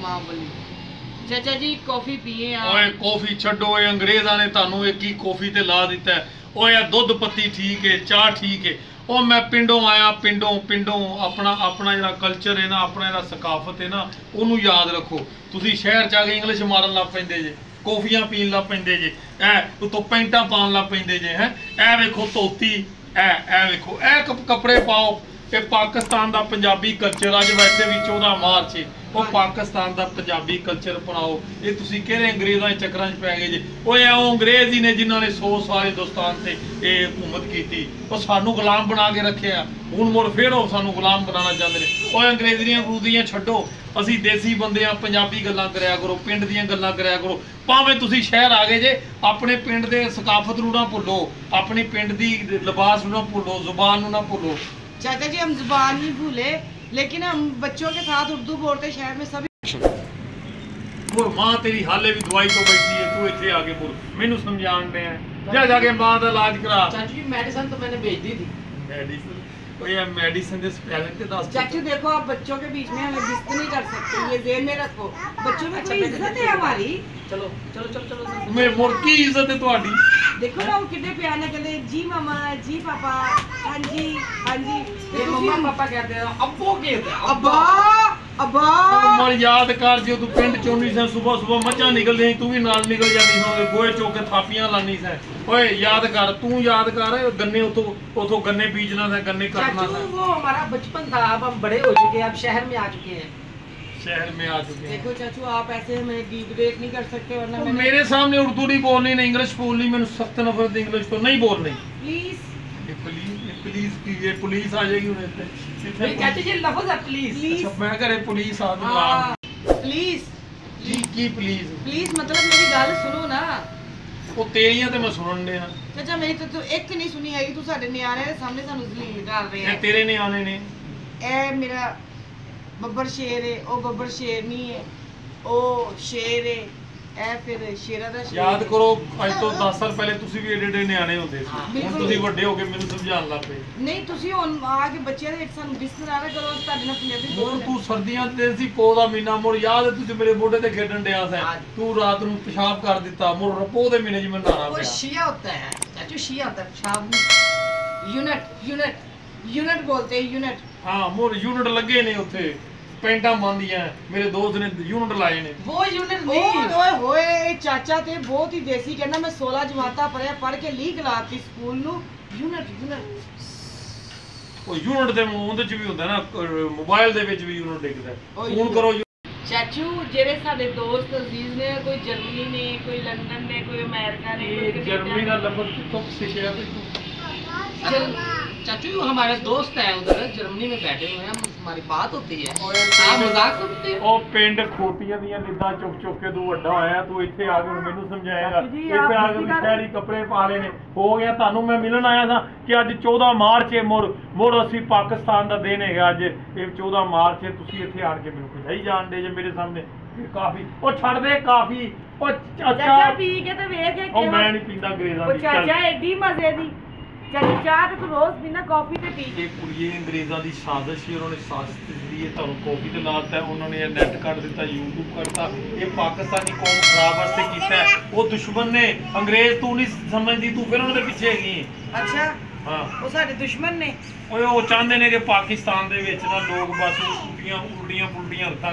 ਮਾਵਲੀ ਚਾਚਾ ਜੀ, ਕਾਫੀ ਪੀਏ ਆ। ਓਏ, ਕੌਫੀ ਛੱਡੋ ਏ ਅੰਗਰੇਜ਼ਾਂ ਨੇ ਤੁਹਾਨੂੰ ਇਹ ਕੀ ਕੌਫੀ ਤੇ ਲਾ ਦਿੱਤਾ ਓਏ ਆ ਦੁੱਧ ਪੱਤੀ ਠੀਕ ਏ, ਚਾਹ ਠੀਕ ਏ। ਉਹ ਮੈਂ ਪਿੰਡੋਂ ਆਇਆ, ਪਿੰਡੋਂ ਪਿੰਡੋਂ ਆਪਣਾ ਆਪਣਾ ਜਿਹੜਾ ਕਲਚਰ ਹੈ ਨਾ, ਆਪਣਾ ਜਿਹੜਾ ਸਕਾਫਤ ਹੈ ਨਾ, ਉਹਨੂੰ ਯਾਦ ਰੱਖੋ। ਤੁਸੀਂ ਸ਼ਹਿਰ ਚ ਆ ਕੇ ਇੰਗਲਿਸ਼ ਮਾਰਨ ਲੱਗ ਪੈਂਦੇ ਜੇ, ਕੌਫੀਆਂ ਪੀਣ ਲੱਗ ਪੈਂਦੇ ਜੇ, ਐ, ਉਤੋਂ ਪੈਂਟਾਂ ਪਾਉਣ ਲੱਗ ਪੈਂਦੇ ਜੇ, ਹੈ। ਐ ਵੇਖੋ ਧੋਤੀ, ਐ ਐ ਵੇਖੋ, ਐ ਕੱਪੜੇ ਪਾਓ। ਇਹ ਪਾਕਿਸਤਾਨ ਦਾ ਪੰਜਾਬੀ ਕਲਚਰ ਅੱਜ ਵੈਸੇ ਵੀ 14 ਮਾਰਚ ਹੈ ਉਹ ਪਾਕਿਸਤਾਨ ਦਾ ਪੰਜਾਬੀ ਕਲਚਰ ਅਪਣਾਓ। ਇਹ ਤੁਸੀਂ ਕਿਹੜੇ ਅੰਗਰੇਜ਼ਾਂ ਦੇ ਚੱਕਰਾਂ 'ਚ ਪੈ ਗਏ ਜੇ? ਓਏ ਉਹ ਅੰਗਰੇਜ਼ ਹੀ ਨੇ ਜਿਨ੍ਹਾਂ ਨੇ 100 ਸਾਲ ਹਿੰਦੁਸਤਾਨ ਤੇ ਇਹ ਹਕੂਮਤ ਕੀਤੀ। ਉਹ ਸਾਨੂੰ ਗੁਲਾਮ ਬਣਾ ਕੇ ਰੱਖਿਆ। ਹੁਣ ਮੁੜ ਫੇਰ ਉਹ ਸਾਨੂੰ ਗੁਲਾਮ ਬਣਾਉਣਾ ਚਾਹੁੰਦੇ ਨੇ। ਓਏ ਅੰਗਰੇਜ਼ੀਆਂ ਗਰੂਦੀਆਂ ਛੱਡੋ। ਅਸੀਂ ਦੇਸੀ ਬੰਦੇ ਆ ਪੰਜਾਬੀ ਗੱਲਾਂ ਕਰਿਆ ਕਰੋ ਪਿੰਡ ਦੀਆਂ ਗੱਲਾਂ ਕਰਿਆ ਕਰੋ। ਭਾਵੇਂ ਤੁਸੀਂ ਸ਼ਹਿਰ ਆ ਗਏ ਜੇ ਆਪਣੇ ਪਿੰਡ ਦੇ ਸਕਾਫਤ ਨੂੰ ਨਾ ਭੁੱਲੋ। ਆਪਣੀ ਪਿੰਡ ਦੀ ਲਿਬਾਸ ਨੂੰ ਨਾ ਭੁੱਲੋ ਜ਼ੁਬਾਨ ਨੂੰ ਨਾ ਭੁੱਲੋ। चाचा जी हम ज़ुबान नहीं भूले लेकिन हम बच्चों के साथ उर्दू बोलते शहर में सभी माँ तेरी हाले भी दवाई तो बैठी है तू इतने आगे बोल। मेनू समझान दे। जा जाके माँ का इलाज करा। चाचू जी मेडिसिन तो मैंने भेज दी थी। मेडिसिन ये मेडिसिन के स्पेलिंग के दस चाचू देखो आप बच्चों के बीच में हमें गिफ्ट नहीं कर सकते ये जेन में रखो। बच्चों में अच्छा, कोई इज़्ज़त है हमारी? चलो चलो चलो चलो मैं मुर्गी इज़्ज़त है तुम्हारी देखो ना वो कितने प्यार ने कहते जी मामा जी पापा। हाँ जी हाँ जी ये मम्मा पापा कहते हैं अब्बो कहते हैं अब्बा याद कर जो तू पिंड चोनी से सुबह सुबह मच्छा निकल रही तू भी नाल निकल जानी से गोए चोक के लानी से ओए याद कर तू याद कर गन्ने उतो उतो गन्ने बीजना था गन्ने काटना था वो हमारा बचपन था अब हम बड़े हो चुके हैं अब शहर में आ चुके हैं शहर में आ चुके देखो चाचू आप ऐसे हमें डिबेट नहीं कर सकते वरना मेरे सामने उर्दू नहीं बोलनी ना इंग्लिश बोलनी मैंने सख्त नफरत इंग्लिश तो नहीं बोलनी प्लीज़ ਇਹ ਪੁਲਿਸ ਇਹ ਪੁਲਿਸ ਕੀ ਇਹ ਪੁਲਿਸ ਆ ਜਾਏਗੀ ਹੁਣ ਇੱਥੇ। ਇੱਥੇ ਕਹਿੰਦੇ ਜੇ ਲਫ਼ਜ਼ ਹੈ ਪਲੀਜ਼ ਅੱਛਾ ਮੈਂ ਘਰੇ ਪੁਲਿਸ ਆ ਦੁਕਾਨ। ਪਲੀਜ਼ ਜੀ ਕੀ ਪਲੀਜ਼ ਪਲੀਜ਼ ਮਤਲਬ ਮੇਰੀ ਗੱਲ ਸੁਣੋ ਨਾ। ਉਹ ਤੇਰੀਆਂ ਤੇ ਮੈਂ ਸੁਣਨ ਡਿਆ। ਚਾਚਾ ਮੇਰੀ ਤਾਂ ਤੂੰ ਇੱਕ ਨਹੀਂ ਸੁਣੀ ਹੈਗੀ ਤੂੰ ਸਾਡੇ ਨਿਆਣੇ ਦੇ ਸਾਹਮਣੇ ਸਾਨੂੰ ਜ਼ਲੀਲ ਕਰ ਰਹੇ ਇਹ ਤੇਰੇ ਨਿਆਣੇ ਨੇ। ਇਹ ਮੇਰਾ ਬੱਬਰ ਸ਼ੇਰ ਹੈ ਉਹ ਬੱਬਰ ਸ਼ੇਰ ਨਹੀਂ ਹੈ ਉਹ ਸ਼ੇਰ ਹੈ ਇਹ ਫਿਰ ਸ਼ੇਰਾਂ ਦਾ ਸ਼ੇਰ ਯਾਦ ਹੈ। ਕਰੋ ਅੱਜ ਤੋਂ 10 ਸਾਲ ਪਹਿਲੇ ਤੁਸੀਂ ਵੀ ਏਡੇ ਏਡੇ ਨਿਆਣੇ ਹੁੰਦੇ ਸੀ ਹੁਣ ਬਿਲਕੁਲ। ਤੁਸੀਂ ਵੱਡੇ ਹੋ ਕੇ ਮੈਨੂੰ ਸਮਝਾਉਣ ਲੱਗ ਪਏ ਨਹੀਂ ਤੁਸੀਂ ਹੁਣ ਆ ਕੇ ਬੱਚਿਆਂ ਦੇ ਵਿੱਚ ਸਾਨੂੰ ਬਿਸਤਰਾ ਨਾ ਕਰੋ ਤੁਹਾਡੇ ਨਾਲ ਪੰਜਾਬੀ ਹੁਣ ਬੋਲ ਤੂੰ ਸਰਦੀਆਂ ਦੇ ਦਿਨ ਸੀ ਪੋ ਦਾ ਮਹੀਨਾ ਮੁੜ ਯਾਦ ਹੈ ਤੁਸੀਂ ਮੇਰੇ ਮੋਢੇ ਤੇ ਖੇਡਣ ਡਿਆ ਸੈਂ ਹਾਂਜੀ। ਤੂੰ ਰਾਤ ਨੂੰ ਪਿਸ਼ਾਬ ਕਰ ਦਿੱਤਾ ਮੁੜ ਰਪੋ ਦੇ ਮਹੀਨੇ 'ਚ ਮੈਂ ਨਹਾਣਾ वो ਪਿਆ शिया होता है चाचू शिया होता है ਸ਼ਾਬ ਯੂਨਿਟ ਯੂਨਿਟ ਯੂਨਿਟ ਬੋਲਤੇ ਹੈ ਯੂਨਿਟ ਹਾਂ ਮੁੜ ਯੂਨਿਟ ਲੱਗੇ ਨੇ ਉੱਥੇ ਪੈਂਟਾਂ ਬੰਦੀਆਂ ਮੇਰੇ ਦੋਸਤ ਨੇ ਯੂਨਿਟ ਲਾਏ ਨੇ। ਉਹ ਯੂਨਿਟ ਨਹੀਂ। ਓਏ ਓਏ ਹੋਏ ਇਹ ਚਾਚਾ ਤੇ ਬਹੁਤ ਹੀ ਦੇਸੀ ਕਹਿੰਦਾ ਮੈਂ 16 ਜਮਾਤਾਂ ਪੜਿਆ ਪੜ ਕੇ ਲੀਗ ਲਾਤੀ ਸਕੂਲ ਨੂੰ। ਯੂਨਿਟ ਯੂਨਿਟ ਉਹ ਯੂਨਿਟ ਦੇ ਉਹਦੇ ਚ ਵੀ ਹੁੰਦਾ ਨਾ ਮੋਬਾਈਲ ਦੇ ਵਿੱਚ ਵੀ ਯੂਨਿਟ ਡਿੱਗਦਾ। ਫੋਨ ਕਰੋ ਚਾਚੂ ਜਿਹੜੇ ਸਾਡੇ ਦੋਸਤ ਅਜ਼ੀਜ਼ ਨੇ ਕੋਈ ਜਰਮਨੀ ਨੇ ਕੋਈ ਲੰਡਨ ਨੇ ਕੋਈ ਅਮਰੀਕਾ ਨੇ ਇਹ ਜਰਮਨੀ ਦਾ ਲਫ਼ਜ਼ ਕਿੱਥੋਂ ਸਿੱਖਿਆ ਤੁਸੀਂ? चाचू हमारे दोस्त हैं उधर जर्मनी में बैठे हुए हैं हम हमारी बात होती है ओए, आप मजाक करते हो ਉਹ ਪਿੰਡ ਖੋਤੀਆਂ ਦੀਆਂ ਨਿੱਦਾਂ ਚੁੱਕ ਚੁੱਕ ਕੇ ਤੂੰ ਵੱਡਾ ਹੋਇਆ ਤੂੰ ਇੱਥੇ ਆ ਕੇ ਹੁਣ ਮੈਨੂੰ ਸਮਝਾਏਗਾ ਚਾਚੂ ਜੀ, ਇੱਥੇ ਆਪ ਆ ਕੇ ਤੁਸੀਂ ਤੂੰ ਕਰ- ਸ਼ਹਿਰੀ ਕੱਪੜੇ ਪਾ ਲਏ ਨੇ ਹੋ ਗਿਆ ਤੁਹਾਨੂੰ ਮੈਂ ਮਿਲਣ ਆਇਆ ਸਾਂ ਕਿ ਅੱਜ 14 ਮਾਰਚ ਹੈ ਮੁਰ ਮੁਰ ਅਸੀਂ ਪਾਕਿਸਤਾਨ ਦਾ ਦਿਨ ਹੈਗਾ ਅੱਜ ਇਹ 14 ਮਾਰਚ ਹੈ ਤੁਸੀਂ ਇੱਥੇ ਆਣ ਕੇ ਮੈਨੂੰ ਖਿਜਾਈ ਜਾਣਦੇ ਜੇ ਮੇਰੇ ਸਾਹਮਣੇ ਫਿਰ ਕਾਫੀ ਉਹ ਛੱਡ ਦੇ ਕਾਫੀ ਉਹ ਚਾਚਾ ਚਾਚਾ ਪੀ ਕੇ ਤੇ ਵੇਖ ਕੇ ਉਹ ਮੈਂ ਨਹੀਂ ਪੀਂਦਾ ਅੰਗਰੇਜ਼ਾਂ ਉਹ ਦੀ ਚੱਲ। ਚਾਚਾ ਐਡੀ ਮਜ਼ੇ ਦੀ ਚਾਚਾ ਚਾਹ ਤੇ ਤੂੰ ਰੋਜ਼ ਪੀਣਾ ਕਾਫੀ ਤੇ ਪੀ। ਇਹ ਕੁੜੀਏ ਅੰਗਰੇਜ਼ਾਂ ਦੀ ਸਾਜ਼ਿਸ਼ ਸੀ ਉਹਨਾਂ ਨੇ ਸਾਜ਼ਿਸ਼ ਜਿਹੜੀ ਹੈ ਤੁਹਾਨੂੰ ਕਾਪੀ ਤੇ ਲਾਤਾ ਹੈ, ਉਹਨਾਂ ਨੇ ਇਹ ਨੈਟ ਕੱਢ ਦਿੱਤਾ YouTube ਕਰਤਾ। ਇਹ ਪਾਕਿਸਤਾਨੀ ਕੌਮ ਖਰਾਬ ਵਾਸਤੇ ਕੀਤਾ ਹੈ। ਉਹ ਦੁਸ਼ਮਣ ਨੇ ਅੰਗਰੇਜ਼ ਤੂੰ ਨਹੀਂ ਸਮਝਦੀ ਤੂੰ ਫਿਰ ਉਹਨਾਂ ਦੇ ਪਿੱਛੇ ਹੈਗੀ ਹੈ। ਅੱਛਾ? ਹਾਂ। ਉਹ ਸਾਡੇ ਦੁਸ਼ਮਣ ਨੇ। ਓਏ ਉਹ ਚਾਹੁੰਦੇ ਨੇ ਕਿ ਪਾਕਿਸਤਾਨ ਦੇ ਵਿੱਚ ਨਾ ਲੋਕ ਬਸ ਉਲਟੀਆਂ ਉਲਟੀਆਂ ਪੁਲਟੀਆਂ ਹਰਕਤਾਂ